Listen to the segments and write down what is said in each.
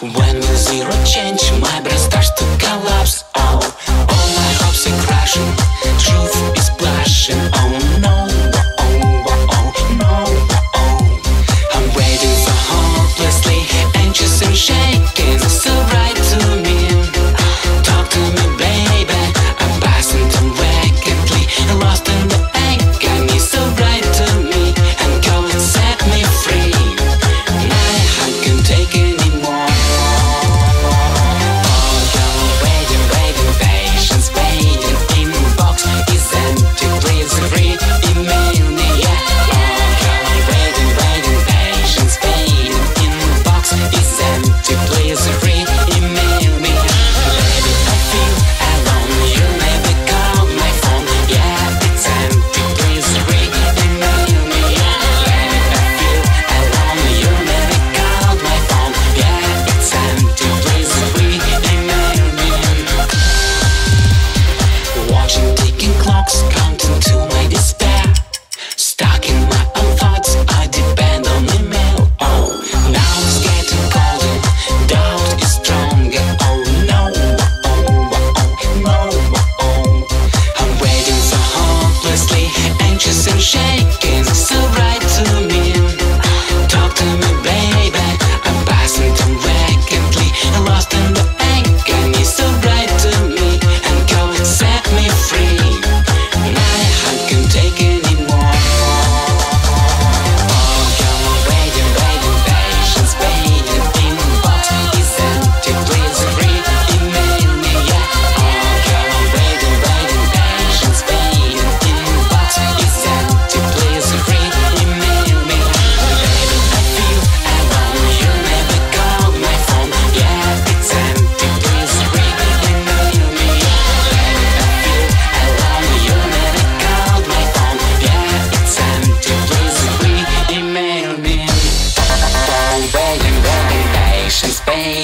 When the zero change? My brain starts to collapse. Oh, all my hopes are crashing. Truth is blushing. Oh no. Shaking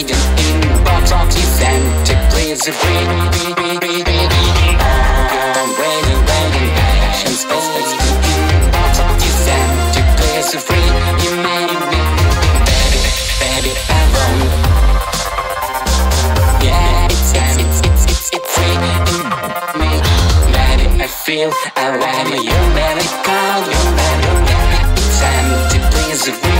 just inbox oxycentric is a breed. Waiting, waiting, passion, space, space, inbox oxycentric is a free. You made me, baby, baby, I won't. feel I want you, Mary, call you, Mary, time to please.